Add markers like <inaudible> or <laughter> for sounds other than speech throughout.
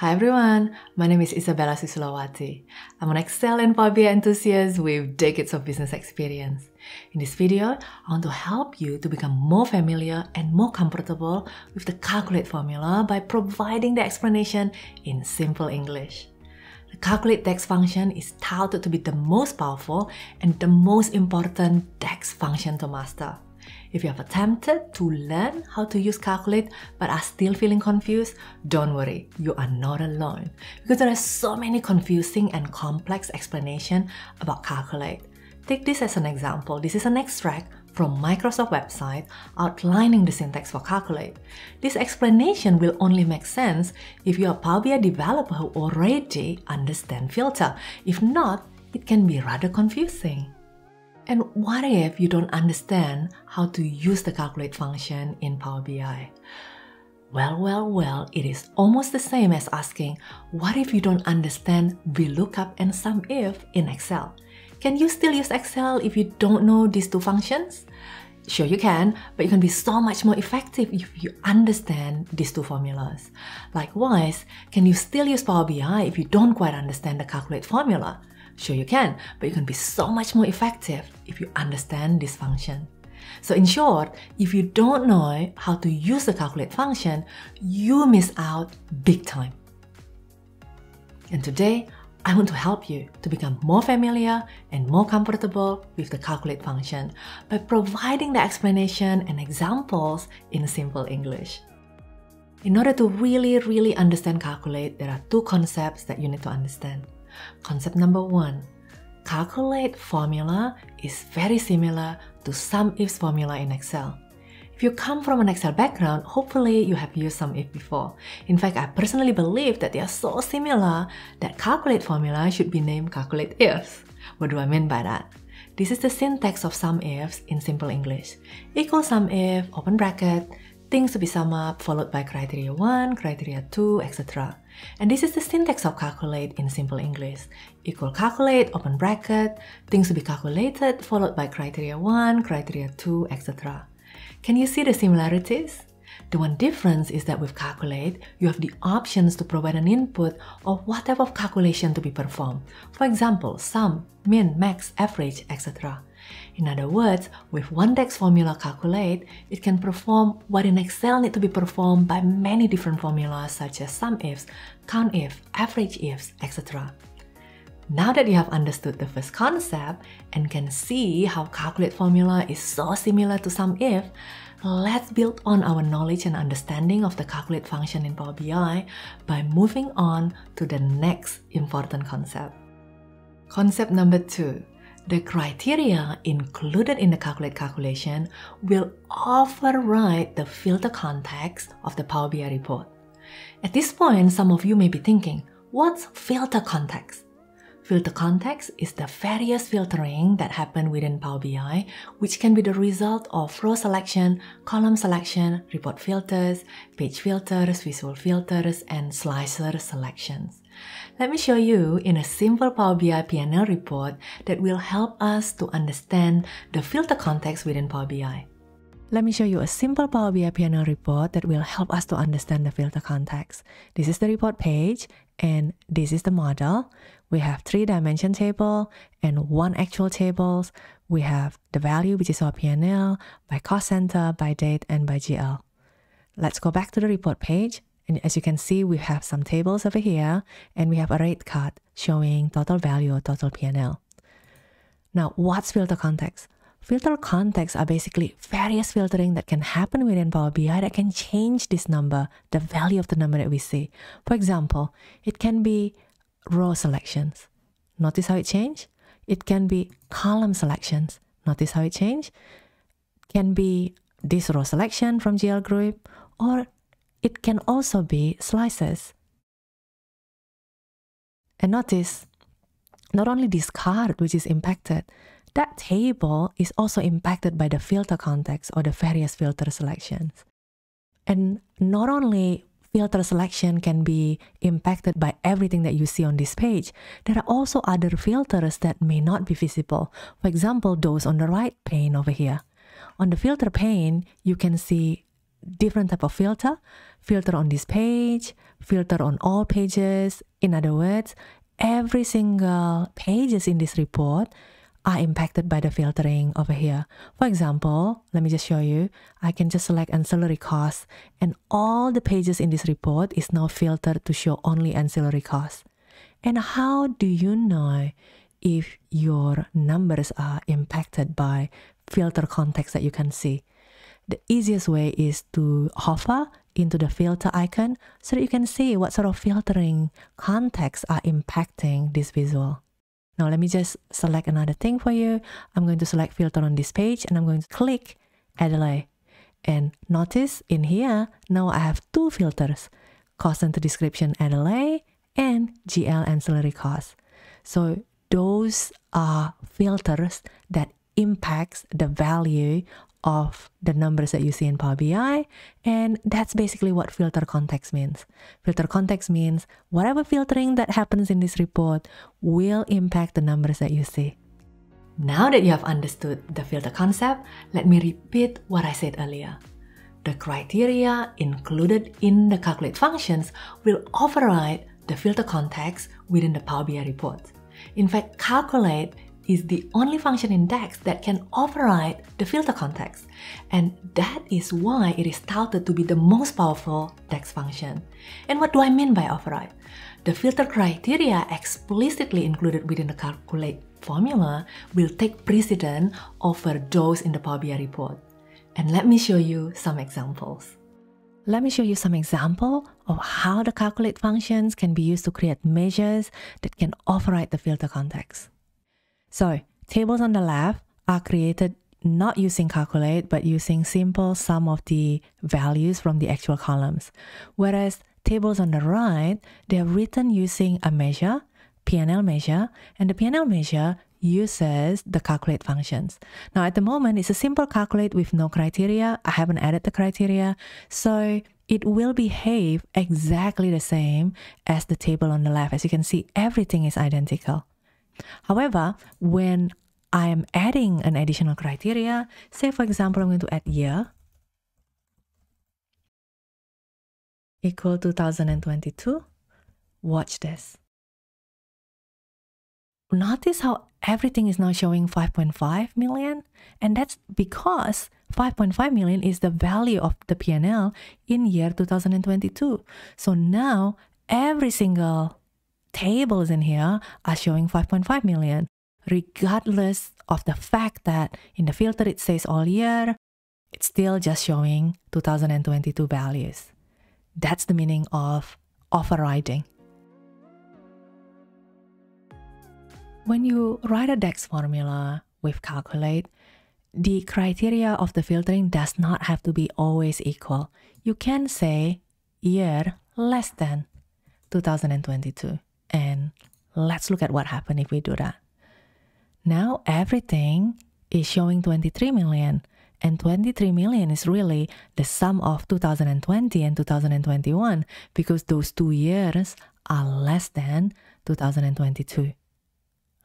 Hi everyone, my name is Isabella Susilowati. I'm an Excel and Power BI enthusiast with decades of business experience. In this video, I want to help you to become more familiar and more comfortable with the calculate formula by providing the explanation in simple English. The calculate DAX function is touted to be the most powerful and the most important DAX function to master. If you have attempted to learn how to use Calculate but are still feeling confused, don't worry, you are not alone. Because there are so many confusing and complex explanations about Calculate. Take this as an example. This is an extract from Microsoft website outlining the syntax for Calculate. This explanation will only make sense if you are a Power BI developer who already understand filter. If not, it can be rather confusing. And what if you don't understand how to use the calculate function in Power BI? Well, well, well, it is almost the same as asking, what if you don't understand VLOOKUP and SUMIF in Excel? Can you still use Excel if you don't know these two functions? Sure, you can, but you can be so much more effective if you understand these two formulas. Likewise, can you still use Power BI if you don't quite understand the calculate formula? Sure, you can, but you can be so much more effective if you understand this function. So in short, if you don't know how to use the calculate function, you miss out big time. And today, I want to help you to become more familiar and more comfortable with the calculate function by providing the explanation and examples in simple English. In order to really, really understand calculate, there are two concepts that you need to understand. Concept number one calculate formula is very similar to SUMIF's formula in Excel. If you come from an Excel background, hopefully you have used SUMIF before. In fact, I personally believe that they are so similar that calculate formula should be named calculate ifs. What do I mean by that? This is the syntax of SUMIFs in simple English. Equal SUMIF, open bracket, things to be summed up followed by criteria 1, criteria 2, etc. And this is the syntax of calculate in simple English. Equal calculate, open bracket, things to be calculated followed by criteria 1, criteria 2, etc. Can you see the similarities? The one difference is that with Calculate, you have the options to provide an input of what type of calculation to be performed. For example, sum, min, max, average, etc. In other words, with one DAX formula calculate, it can perform what in Excel need to be performed by many different formulas such as SUMIFs, COUNTIF, average ifs, etc. Now that you have understood the first concept and can see how calculate formula is so similar to SUMIF, let's build on our knowledge and understanding of the calculate function in Power BI by moving on to the next important concept. Concept number two, the criteria included in the calculate calculation will override the filter context of the Power BI report. At this point, some of you may be thinking, what's filter context? Filter context is the various filtering that happen within Power BI, which can be the result of row selection, column selection, report filters, page filters, visual filters, and slicer selections. Let me show you in a simple Power BI PNL report that will help us to understand the filter context within Power BI. Let me show you a simple Power BI PNL report that will help us to understand the filter context. This is the report page and this is the model. We have three dimension table and one actual tables. We have the value, which is our PNL, by cost center, by date, and by GL. Let's go back to the report page. And as you can see, we have some tables over here and we have a rate card showing total value or total PNL. Now, what's filter context? Filter contexts are basically various filtering that can happen within Power BI that can change this number, the value of the number that we see. For example, it can be row selections. Notice how it changed? It can be column selections. Notice how it changed? Can be this row selection from GL group, or it can also be slices. And notice, not only this card which is impacted, that table is also impacted by the filter context or the various filter selections. And not only filter selection can be impacted by everything that you see on this page, there are also other filters that may not be visible. For example, those on the right pane over here. On the filter pane, you can see different type of filter, filter on this page, filter on all pages. In other words, every single pages in this report are impacted by the filtering over here. For example, let me just show you. I can just select ancillary costs and all the pages in this report is now filtered to show only ancillary costs. And how do you know if your numbers are impacted by filter context that you can see? The easiest way is to hover into the filter icon so that you can see what sort of filtering contexts are impacting this visual. Now let me just select another thing for you. I'm going to select filter on this page and I'm going to click Adelaide. And notice in here, now I have two filters, cost center description Adelaide and GL ancillary cost. So those are filters that impacts the value of the numbers that you see in Power BI. And that's basically what filter context means. Filter context means whatever filtering that happens in this report will impact the numbers that you see. Now that you have understood the filter concept, let me repeat what I said earlier. The criteria included in the calculate functions will override the filter context within the Power BI report. In fact, calculate is the only function in DAX that can override the filter context. And that is why it is touted to be the most powerful DAX function. And what do I mean by override? The filter criteria explicitly included within the calculate formula will take precedence over those in the Power BI report. And let me show you some examples. Let me show you some example of how the calculate functions can be used to create measures that can override the filter context. So tables on the left are created not using calculate, but using simple sum of the values from the actual columns. Whereas tables on the right, they're written using a measure, PNL measure, and the PNL measure uses the calculate functions. Now at the moment, it's a simple calculate with no criteria. I haven't added the criteria. So it will behave exactly the same as the table on the left. As you can see, everything is identical. However, when I am adding an additional criteria, say for example, I'm going to add year equal 2022. Watch this. Notice how everything is now showing 5.5 million and that's because 5.5 million is the value of the PNL in year 2022. So now every single tables in here are showing 5.5 million, regardless of the fact that in the filter it says all year, it's still just showing 2022 values. That's the meaning of overriding. When you write a DAX formula with calculate, the criteria of the filtering does not have to be always equal. You can say year less than 2022. And let's look at what happened if we do that. Now everything is showing 23 million and 23 million is really the sum of 2020 and 2021 because those two years are less than 2022.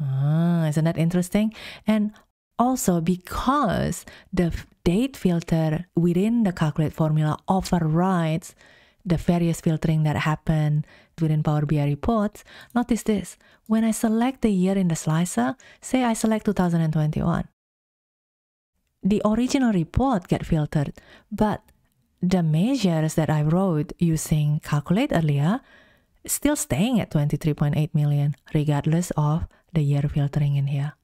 Ah, isn't that interesting? And also because the date filter within the calculate formula overrides the various filtering that happen within Power BI reports, notice this. When I select the year in the slicer, say I select 2021, the original report get filtered, but the measures that I wrote using calculate earlier still staying at 23.8 million regardless of the year filtering in here.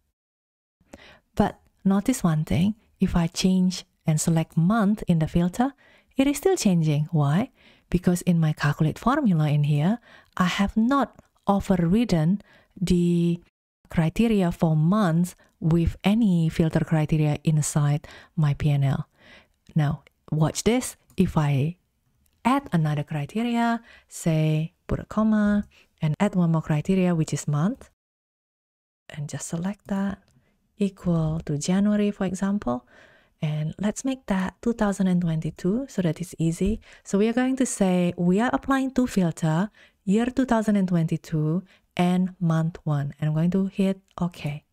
But notice one thing, if I change and select month in the filter, it is still changing. Why? Because in my calculate formula in here, I have not overridden the criteria for months with any filter criteria inside my PNL. Now, watch this. If I add another criteria, say put a comma and add one more criteria, which is month, and just select that equal to January, for example, and let's make that 2022 so that it's easy. So we are going to say we are applying to filter year 2022 and month one. And I'm going to hit OK.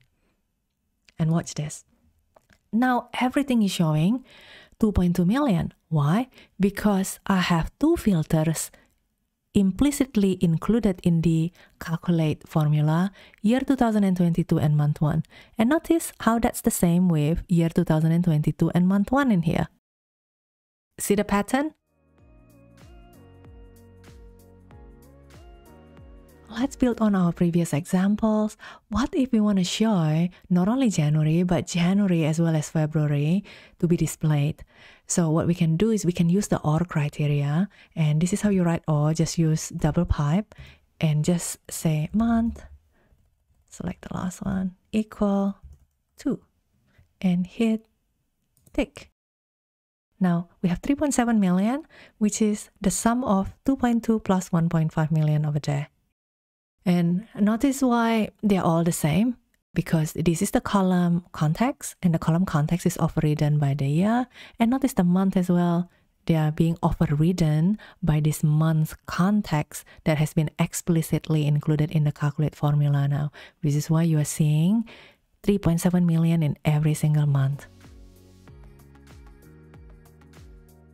And watch this. Now everything is showing 2.2 million. Why? Because I have two filters implicitly included in the calculate formula year 2022 and month 1. And notice how that's the same with year 2022 and month 1 in here. See the pattern? Let's build on our previous examples. What if we want to show not only January, but January as well as February to be displayed? So what we can do is we can use the OR criteria. And this is how you write OR. Just use double pipe and just say month, select the last one, equal to, and hit tick. Now we have 3.7 million, which is the sum of 2.2 plus 1.5 million over there. And notice why they're all the same because this is the column context and the column context is overridden by the year. And notice the month as well. They are being overridden by this month context that has been explicitly included in the calculate formula now. This is why you are seeing 3.7 million in every single month.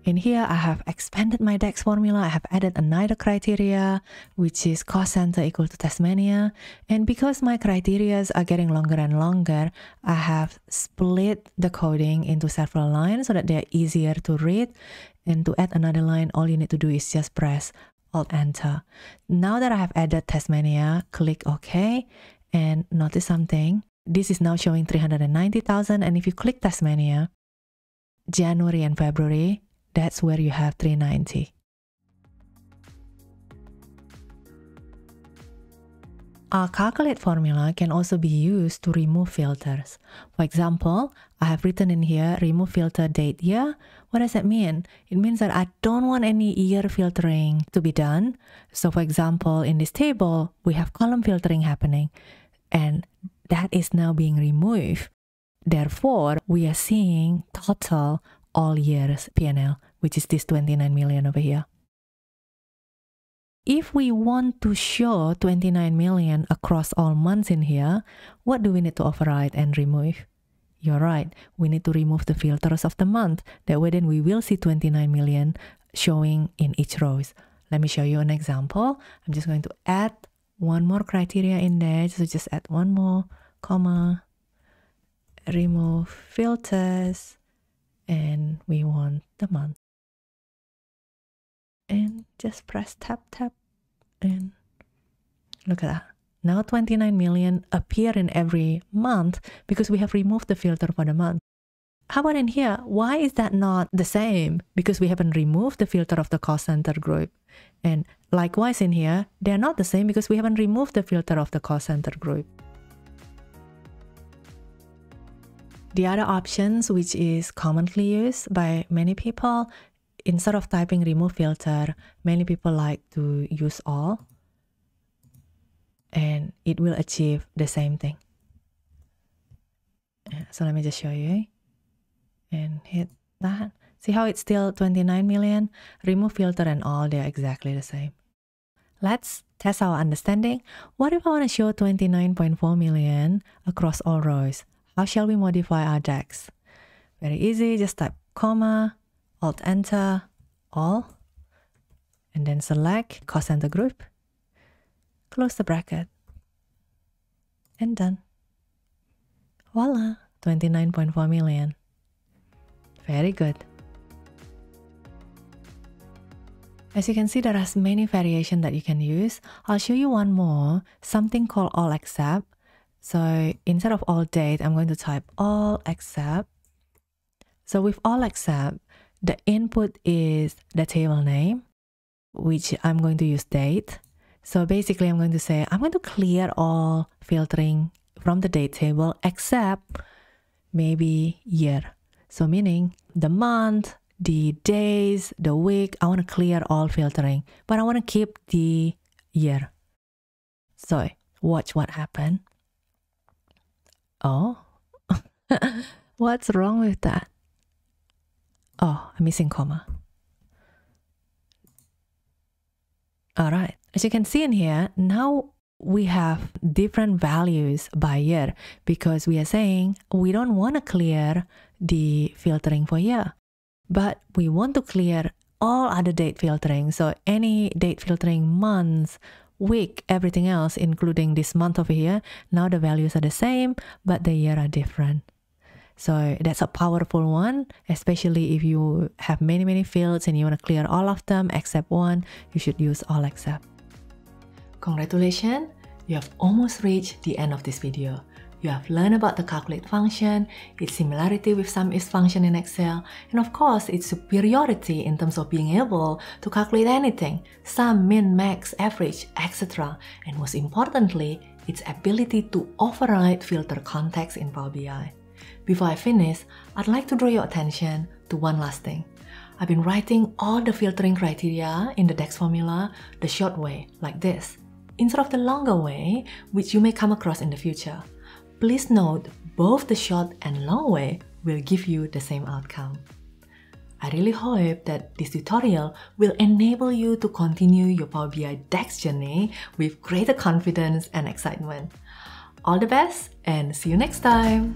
In here, I have expanded my DAX formula. I have added another criteria, which is cost center equal to Tasmania. And because my criterias are getting longer and longer, I have split the coding into several lines so that they're easier to read. And to add another line, all you need to do is just press Alt Enter. Now that I have added Tasmania, click OK. And notice something. This is now showing 390,000. And if you click Tasmania, January and February, that's where you have 390. Our calculate formula can also be used to remove filters. For example, I have written in here remove filter date year. What does that mean? It means that I don't want any year filtering to be done. So for example, in this table, we have column filtering happening and that is now being removed. Therefore, we are seeing total all years PNL which is this 29 million over here. If we want to show 29 million across all months in here, what do we need to override and remove? You're right, we need to remove the filters of the month. That way then we will see 29 million showing in each rows. Let me show you an example. I'm just going to add one more criteria in there. So just add one more comma, remove filters, and we want the month. And just press tap tap and look at that. Now 29 million appear in every month because we have removed the filter for the month. How about in here? Why is that not the same? Because we haven't removed the filter of the cost center group. And likewise in here they're not the same because we haven't removed the filter of the cost center group The other options, which is commonly used by many people, instead of typing remove filter, many people like to use all and it will achieve the same thing. So let me just show you and hit that. See how it's still 29 million? Remove filter and all, they're exactly the same. Let's test our understanding. What if I want to show 29.4 million across all rows? How shall we modify our DAX? Very easy, just type comma, Alt Enter, all, and then select cost group, close the bracket, and done. Voila, 29.4 million. Very good. As you can see, there are many variations that you can use. I'll show you one more, something called all except. So instead of all date, I'm going to type all except. So with all except, the input is the table name, which I'm going to use date. So basically I'm going to say, I'm going to clear all filtering from the date table except maybe year. So meaning the month, the days, the week, I want to clear all filtering, but I want to keep the year. So watch what happened. Oh, <laughs> what's wrong with that? Oh, I'm missing comma. All right. As you can see in here, now we have different values by year because we are saying we don't want to clear the filtering for year. but we want to clear all other date filtering. So any date filtering months, week, everything else, including this month over here, now the values are the same, but the year are different. So that's a powerful one, especially if you have many, many fields and you want to clear all of them except one, you should use all except. Congratulations, you have almost reached the end of this video. You have learned about the calculate function, its similarity with SUMIFS function in Excel, and of course its superiority in terms of being able to calculate anything, sum, min, max, average, etc. And most importantly, its ability to override filter context in Power BI. Before I finish, I'd like to draw your attention to one last thing. I've been writing all the filtering criteria in the DAX formula the short way, like this, instead of the longer way, which you may come across in the future. Please note, both the short and long way will give you the same outcome. I really hope that this tutorial will enable you to continue your Power BI DAX journey with greater confidence and excitement. All the best and see you next time!